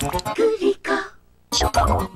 グリコ。ショの